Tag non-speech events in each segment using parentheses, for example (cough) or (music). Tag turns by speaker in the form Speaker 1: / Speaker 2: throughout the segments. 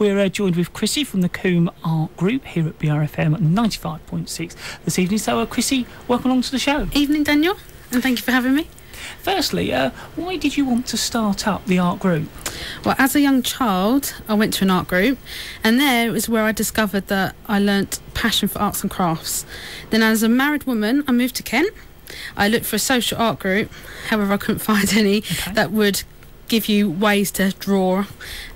Speaker 1: We're uh, joined with Chrissie from the Coombe Art Group here at BRFM 95.6 this evening. So, uh, Chrissie, welcome along to the show.
Speaker 2: Evening, Daniel, and thank you for having me.
Speaker 1: Firstly, uh, why did you want to start up the art group?
Speaker 2: Well, as a young child, I went to an art group, and there was where I discovered that I learnt passion for arts and crafts. Then, as a married woman, I moved to Kent. I looked for a social art group, however, I couldn't (laughs) find any
Speaker 1: Okay.
Speaker 2: that would give you ways to draw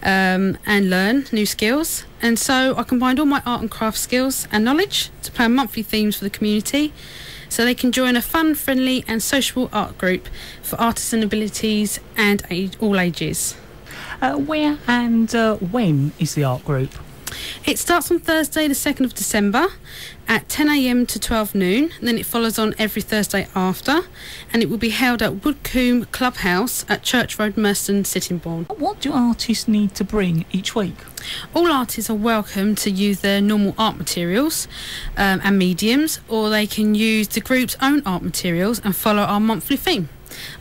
Speaker 2: um, and learn new skills. And so I combined all my art and craft skills and knowledge to plan monthly themes for the community so they can join a fun, friendly, and sociable art group for artists and abilities and all ages.
Speaker 1: Uh, where and uh, when is the art group?
Speaker 2: It starts on Thursday, the 2nd of December at 10am to 12 noon. Then it follows on every Thursday after, and it will be held at Woodcombe Clubhouse at Church Road, Murston, Sittingbourne.
Speaker 1: What do artists need to bring each week?
Speaker 2: All artists are welcome to use their normal art materials um, and mediums, or they can use the group's own art materials and follow our monthly theme.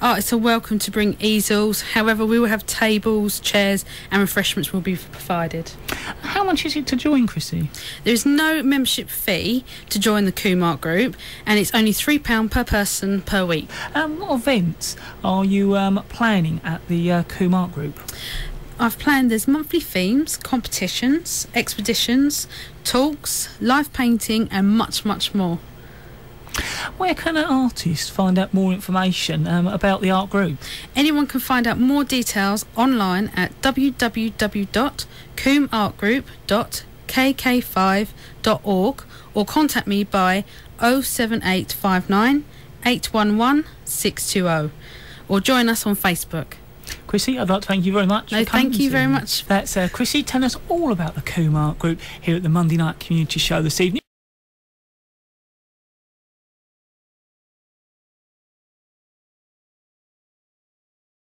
Speaker 2: Artists are welcome to bring easels, however, we will have tables, chairs, and refreshments will be provided.
Speaker 1: How much is it to join, Chrissie?
Speaker 2: There is no membership fee to join the Coombe Art group, and it's only £3 per person per week.
Speaker 1: Um, what events are you um, planning at the uh, Group?
Speaker 2: I've planned there's monthly themes, competitions, expeditions, talks, live painting, and much, much more.
Speaker 1: Where can an artist find out more information um, about the art group?
Speaker 2: Anyone can find out more details online at www.coomartgroup.kk5.org or contact me by 07859 811 620 or join us on Facebook.
Speaker 1: Chrissie, I'd like to thank you very much.
Speaker 2: No, thank you very much.
Speaker 1: That's uh, Chrissie telling us all about the Coombe Art Group here at the Monday Night Community Show this evening.